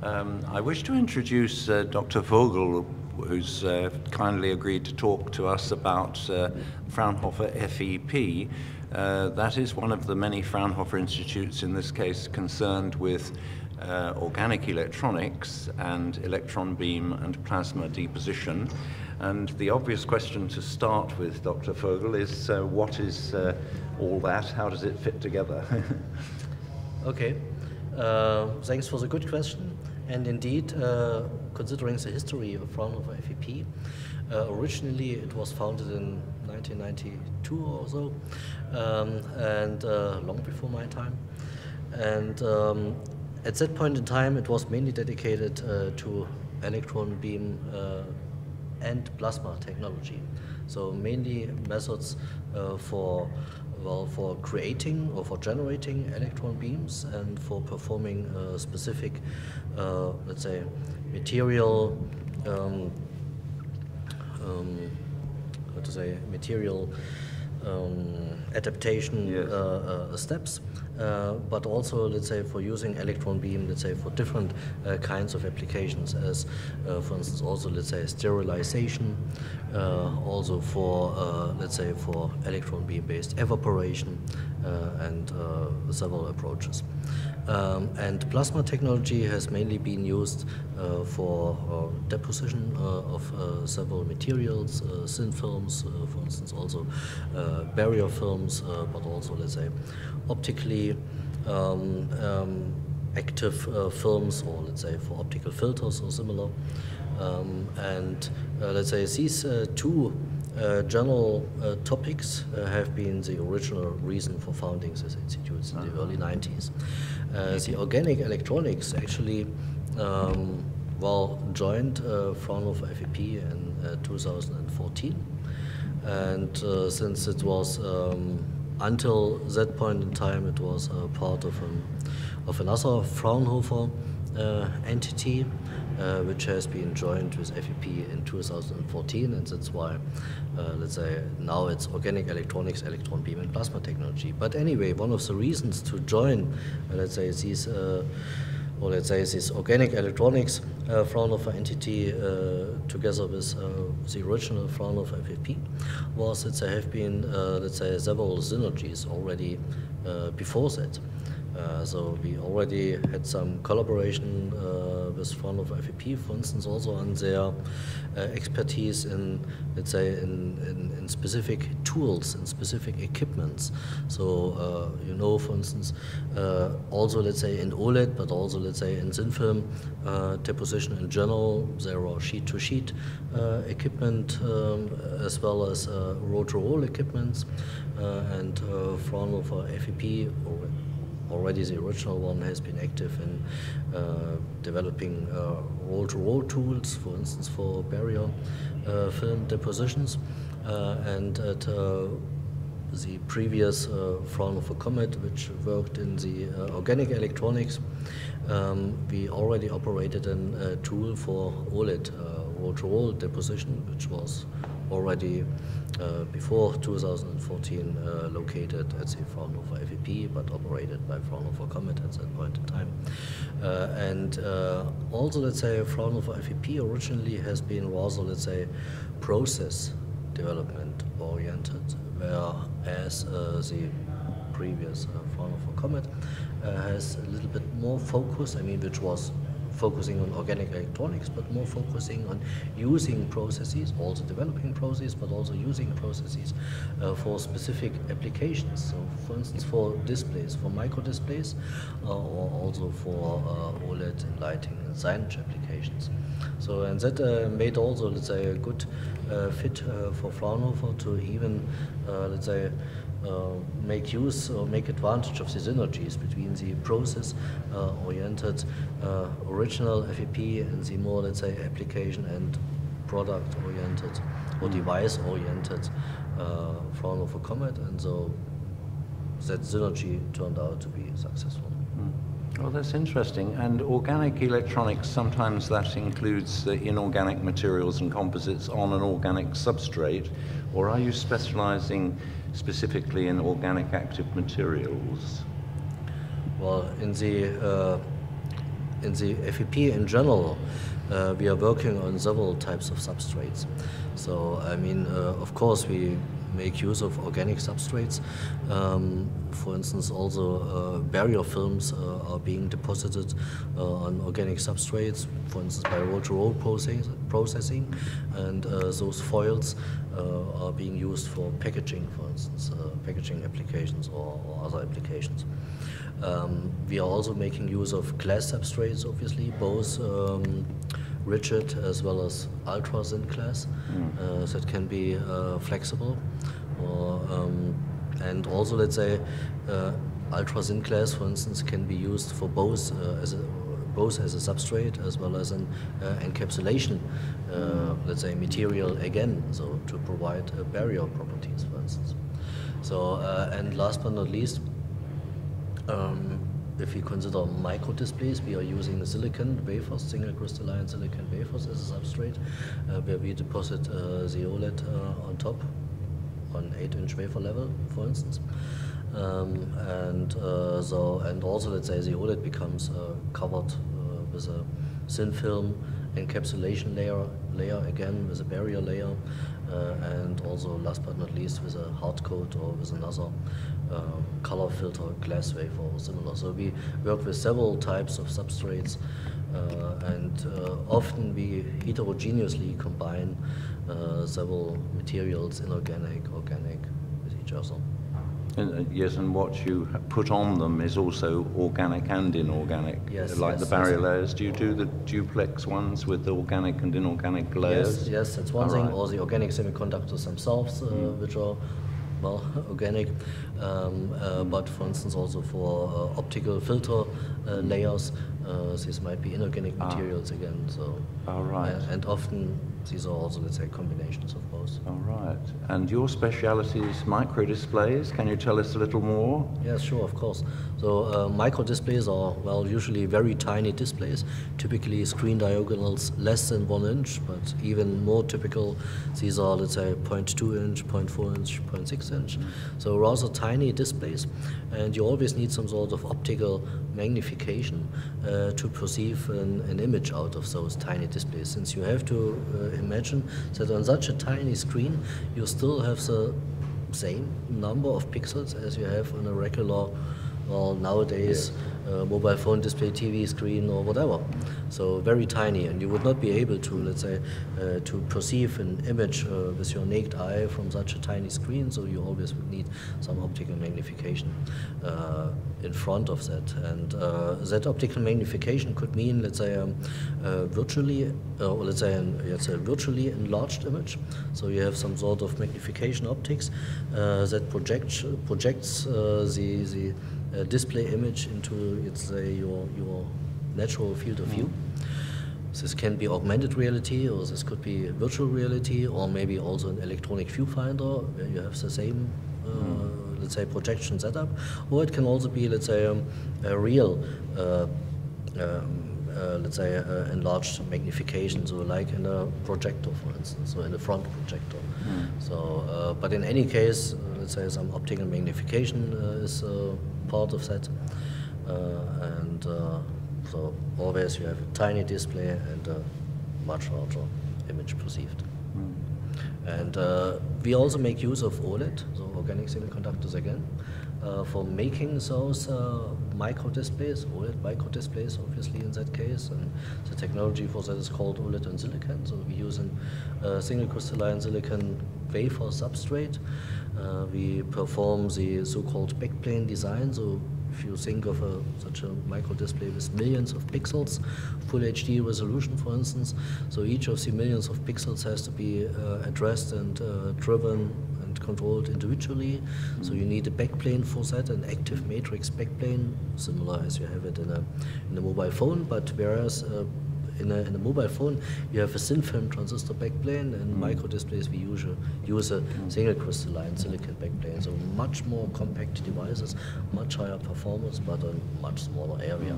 Um, I wish to introduce uh, Dr. Vogel, who's uh, kindly agreed to talk to us about uh, Fraunhofer FEP. Uh, that is one of the many Fraunhofer institutes, in this case, concerned with uh, organic electronics and electron beam and plasma deposition. And the obvious question to start with, Dr. Vogel, is uh, what is all that? How does it fit together? okay. Thanks for the good question. And indeed, uh, considering the history of Fraunhofer FEP, uh, originally it was founded in 1992 or so, um, and uh, long before my time. And um, at that point in time, it was mainly dedicated uh, to electron beam uh, and plasma technology. So mainly methods uh, for well, for creating or for generating electron beams and for performing a specific, uh, let's say, material, um, um, how to say, material um, adaptation yes. uh, uh, steps. Uh, but also, let's say, for using electron beam, let's say, for different uh, kinds of applications, as, uh, for instance, also, let's say, sterilization, uh, also for, uh, let's say, for electron beam-based evaporation, and several approaches. Um, and plasma technology has mainly been used uh, for uh, deposition uh, of several materials, thin films, for instance, also barrier films, but also, let's say, optically um, um, active uh, films, or let's say for optical filters or similar. Um, and uh, let's say these uh, two uh, general uh, topics uh, have been the original reason for founding these institutes in the early 90s. the organic electronics actually um, well joined uh, Fraunhofer FEP in 2014, and since it was um, until that point in time, it was a part of, an, of another Fraunhofer uh, entity, uh, which has been joined with FEP in 2014, and that's why, uh, let's say, now it's organic electronics, electron beam, and plasma technology. But anyway, one of the reasons to join, uh, let's say, these uh, or let's say this organic electronics uh, Fraunhofer entity uh, together with uh, the original Fraunhofer FEP was that there have been, uh, let's say, several synergies already uh, before that. Uh, so we already had some collaboration uh, with Fraunhofer FEP, for instance, also on their uh, expertise in, let's say, in, in, in, specific tools and specific equipments. So, uh, you know, for instance, uh, also, let's say, in OLED, but also, let's say, in thin deposition in general, there are sheet-to-sheet -sheet, equipment um, as well as roll-to-roll equipments. and Fraunhofer FEP, already the original one has been active in uh, developing uh, roll-to-roll tools, for instance, for barrier uh, film depositions. and at the previous uh, Fraunhofer COMEDD, which worked in the uh, organic electronics, um, we already operated a tool for OLED uh, roll-to-roll deposition, which was already uh, before 2014 uh, located at the Fraunhofer FEP, but operated by Fraunhofer COMEDD at that point in time. Uh, and uh, also, let's say, Fraunhofer FEP originally has been rather, let's say, process development oriented, whereas uh, the previous uh, Fraunhofer COMEDD has a little bit more focus, I mean, which was focusing on organic electronics, but more focusing on using processes, also developing processes, but also using processes uh, for specific applications. So, for instance, for displays, for micro displays, uh, or also for uh, OLED and lighting and signage applications. So, and that uh, made also, let's say, a good uh, fit uh, for Fraunhofer to even, let's say, make use or make advantage of the synergies between the process-oriented uh, uh, original FEP and the more, let's say, application and product-oriented or hmm. device-oriented uh, a COMEDD, and so that synergy turned out to be successful. Hmm. Well, that's interesting. And organic electronics, sometimes that includes the inorganic materials and composites on an organic substrate, or are you specializing specifically in organic active materials? Well, in the uh, in the FEP in general, uh, we are working on several types of substrates. So, I mean, uh, of course, we make use of organic substrates. Um, for instance, also uh, barrier films uh, are being deposited uh, on organic substrates, for instance, by roll-to-roll process processing, and those foils are being used for packaging, for instance, packaging applications or, or other applications. Um, we are also making use of glass substrates, obviously, both um, rigid as well as ultra thin glass mm. uh, that can be uh, flexible. Or, um, and also, let's say, uh, ultra thin glass, for instance, can be used for both uh, as a both as a substrate as well as an uh, encapsulation, uh, let's say, material again, so to provide barrier properties, for instance. So, and last but not least, um, if we consider micro displays, we are using silicon wafers, single crystalline silicon wafers as a substrate, uh, where we deposit uh, the OLED uh, on top, on 8-inch wafer level, for instance. Um, and uh, so, and also, let's say the OLED becomes uh, covered uh, with a thin film encapsulation layer, layer again with a barrier layer, uh, and also last but not least with a hard coat or with another uh, color filter, glass wafer or similar. So we work with several types of substrates uh, and often we heterogeneously combine several materials, inorganic, organic, with each other. Uh, yes, and what you put on them is also organic and inorganic. Yes, like yes, the barrier yes. layers. Do you do the duplex ones with the organic and inorganic layers? Yes, yes, that's one All thing. Right. Or the organic semiconductors themselves, uh, mm. which are well, organic, um, uh, but for instance also for uh, optical filter uh, layers, uh, these might be inorganic ah. materials again. So, all right. and often these are also, let's say, combinations of both. All right. And your speciality is micro displays. Can you tell us a little more? Yes, sure, of course. So uh, micro displays are, well, usually very tiny displays, typically screen diagonals less than one inch, but even more typical, these are, let's say, 0.2 inch, 0.4 inch, 0.6 inch. So rather tiny displays. And you always need some sort of optical magnification uh, to perceive an, an, image out of those tiny displays. Since you have to uh, imagine that on such a tiny screen, you still have the same number of pixels as you have on a regular well, nowadays uh, mobile phone display, TV screen, or whatever. So very tiny, and you would not be able to, let's say, uh, to perceive an image uh, with your naked eye from such a tiny screen. So you always would need some optical magnification uh, in front of that, and uh, that optical magnification could mean, let's say, um, uh, virtually, or let's say, an, let's a virtually enlarged image. So you have some sort of magnification optics that projects projects the the uh, display image into it's your your natural field of view. This can be augmented reality, or this could be virtual reality, or maybe also an electronic viewfinder where you have the same, uh, mm. let's say, projection setup, or it can also be, let's say, um, a real. Uh, um, uh, let's say, uh, enlarged magnification, so like in a projector, for instance, so in a front projector. Mm. So, uh, but in any case, let's say some optical magnification is part of that. Uh, and uh, so always you have a tiny display and a much larger image perceived. Mm. And uh, we also make use of OLED, so organic semiconductors again, uh, for making those uh, micro displays, OLED micro displays, obviously in that case. And the technology for that is called OLED on silicon. So we use a single crystalline silicon wafer substrate. Uh, we perform the so-called backplane design. So if you think of a, such a micro display with millions of pixels, full HD resolution, for instance, so each of the millions of pixels has to be uh, addressed and uh, driven and controlled individually. So you need a backplane for that, an active matrix backplane, similar as you have it in a in a mobile phone, but whereas uh, in a, in a mobile phone, you have a thin film transistor backplane, and mm. micro displays we a, use a mm. single crystalline silicon backplane. So much more compact devices, much higher performance, but a much smaller area.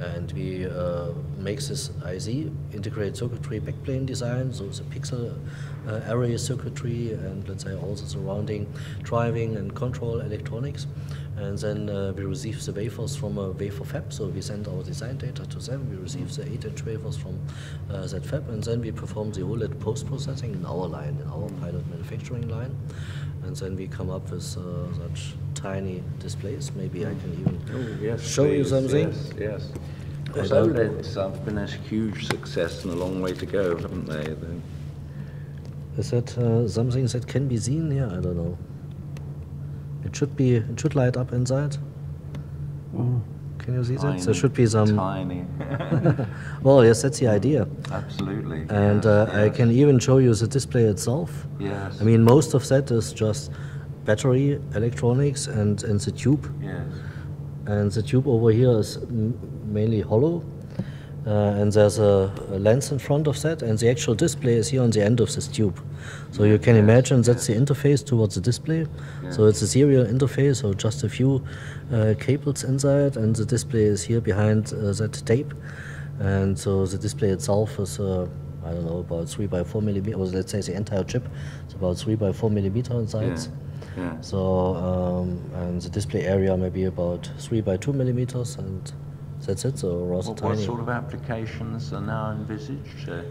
And we uh, make this IC, integrated circuitry backplane design, so the pixel uh, array circuitry and let's say also surrounding driving and control electronics. And then uh, we receive the wafers from a wafer fab, so we send our design data to them. We receive the 8-inch wafers from uh, that fab, and then we perform the OLED post-processing in our line, in our pilot manufacturing line. And then we come up with such tiny displays. Maybe I can even Oh, yes, show you something. Yes, yes. Of course, I don't- OLEDs have been a huge success and a long way to go, haven't they? Is that uh, something that can be seen here? I don't know. It should be. It should light up inside. Can you see that? There should be some. Tiny. Well, yes, that's the idea. Absolutely. And yes, uh, I can even show you the display itself. Yes. I mean, most of that is just battery, electronics, and, and the tube. Yes. And the tube over here is mainly hollow. Uh, and there's a, a lens in front of that, and the actual display is here on the end of this tube. So you can Yes, imagine that's the interface towards the display. So it's a serial interface, so just a few uh, cables inside, and the display is here behind uh, that tape. And so the display itself is, uh, I don't know, about three by four millimeter. Or let's say the entire chip is about three by four millimeter in size. Yeah. So um, and the display area maybe about three by two millimeters, and that's it. So rather What, what sort of applications are now envisaged? Uh,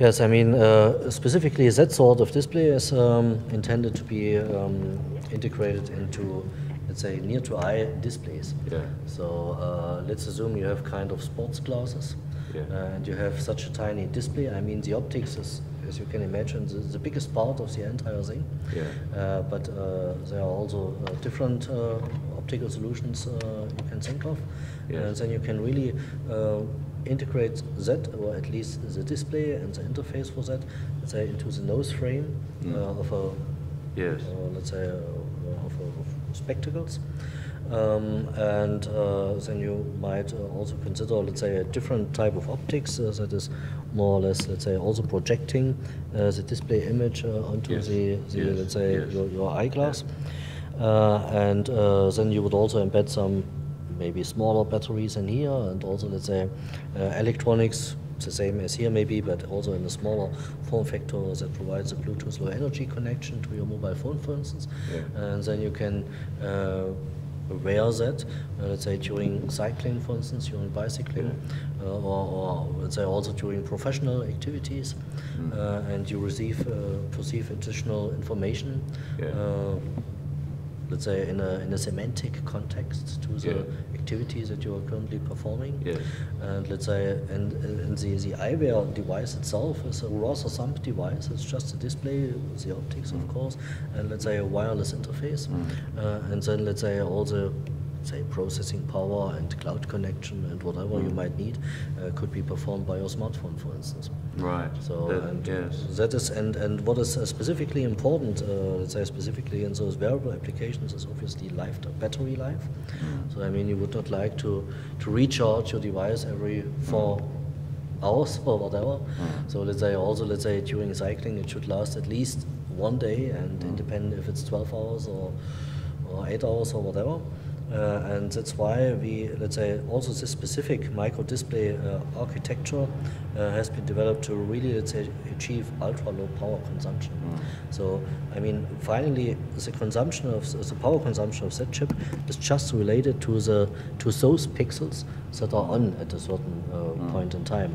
Yes, I mean uh, specifically that sort of display is um, intended to be um, integrated into, let's say, near-to-eye displays. Yeah. So uh, let's assume you have kind of sports glasses, Yeah. uh, and you have such a tiny display. I mean, the optics is, as you can imagine, the, the biggest part of the entire thing. Yeah. Uh, but uh, there are also uh, different uh, optical solutions uh, you can think of. Yes. And then you can really uh, integrate that, or at least the display and the interface for that, let's say, into the nose frame Mm. uh, of a, Yes. uh, let's say, uh, of, of spectacles. Um, and uh, then you might uh, also consider, let's say, a different type of optics uh, that is more or less, let's say, also projecting uh, the display image uh, onto Yes. the, the Yes. let's say, Yes. your, your eyeglass. Uh, and uh, then you would also embed some maybe smaller batteries in here, and also, let's say, uh, electronics, the same as here maybe, but also in a smaller form factor that provides a Bluetooth low energy connection to your mobile phone, for instance. Yeah. And then you can uh, wear that, uh, let's say during cycling, for instance, during bicycling, uh, or, or let's say also during professional activities, uh, and you receive, uh, perceive additional information. Yeah. Let's say in a, in a semantic context to the Yeah. activities that you are currently performing. Yes. And let's say, and, and the, the eyewear device itself is a rather thumb device. It's just a display, the optics, of course, and let's say a wireless interface. Uh, and then let's say all the say processing power and cloud connection and whatever you might need uh, could be performed by your smartphone, for instance. Right. So That- and yes. that is and and what is uh, specifically important, uh, let's say specifically in those wearable applications, is obviously life battery life. Mm. So I mean, you would not like to to recharge your device every four hours or whatever. Mm. So let's say also let's say during cycling, it should last at least one day, and Mm. independent if it's 12 hours or or eight hours or whatever. Uh, and that's why we, let's say, also this specific micro display uh, architecture uh, has been developed to really, let's say, achieve ultra low power consumption. So, I mean, finally, the consumption of the power consumption of that chip is just related to the to those pixels that are on at a certain uh, point in time.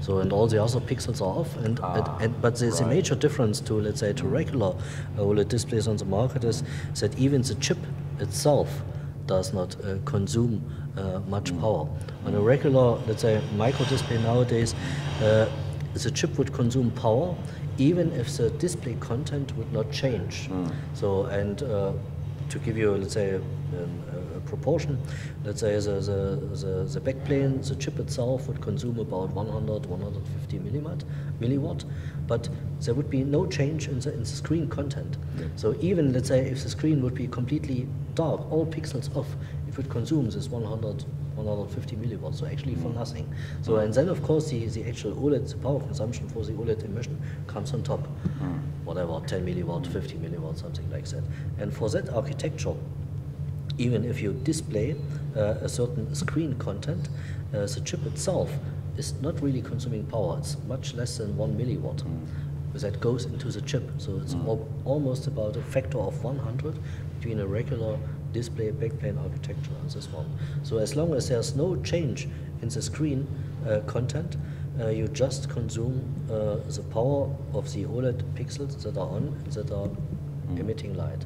So and all the other pixels are off, and, and, Ah, and but there's a major difference to let's say to regular OLED displays on the market is that even the chip itself does not uh, consume uh, much power. On a regular, let's say, micro display nowadays, uh, the chip would consume power even if the display content would not change. So and uh, to give you, let's say, um, a, a proportion, let's say the, the, the, the backplane, the chip itself would consume about 100, 150 milliwatt, milliwatt, but there would be no change in the, in the screen content. So even, let's say, if the screen would be completely dark, all pixels off, it would consume this 100, 150 milliwatts, so actually for mm. nothing. So and then of course the, the actual OLED, the power consumption for the OLED emission comes on top, mm. whatever, 10 milliwatt, mm. 50 milliwatt, something like that. And for that architecture, even if you display uh, a certain screen content, uh, the chip itself is not really consuming power. It's much less than one milliwatt that goes into the chip. So it's al- almost about a factor of 100 between a regular display backplane architecture and this one. So as long as there's no change in the screen uh, content, uh, you just consume uh, the power of the OLED pixels that are on and that are emitting light.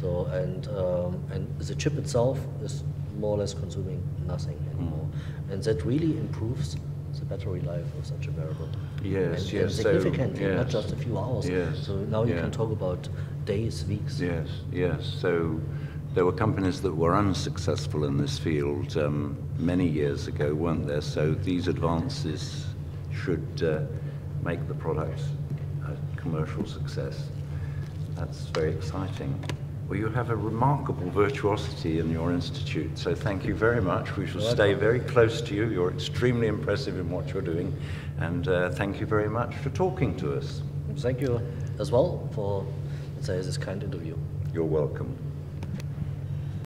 So and um, and the chip itself is more or less consuming nothing anymore, and that really improves the battery life of such a wearable. Yes, and, yes, And so, significantly, not just a few hours. Yes, So now you yeah. can talk about days, weeks. Yes, yes. So there were companies that were unsuccessful in this field um, many years ago, weren't there? So these advances should uh, make the product a commercial success. That's very exciting. Well, you have a remarkable virtuosity in your institute, so thank you very much. We shall stay very close to you. You're extremely impressive in what you're doing, and uh, thank you very much for talking to us. Thank you as well for, let's say, this kind interview. You're welcome.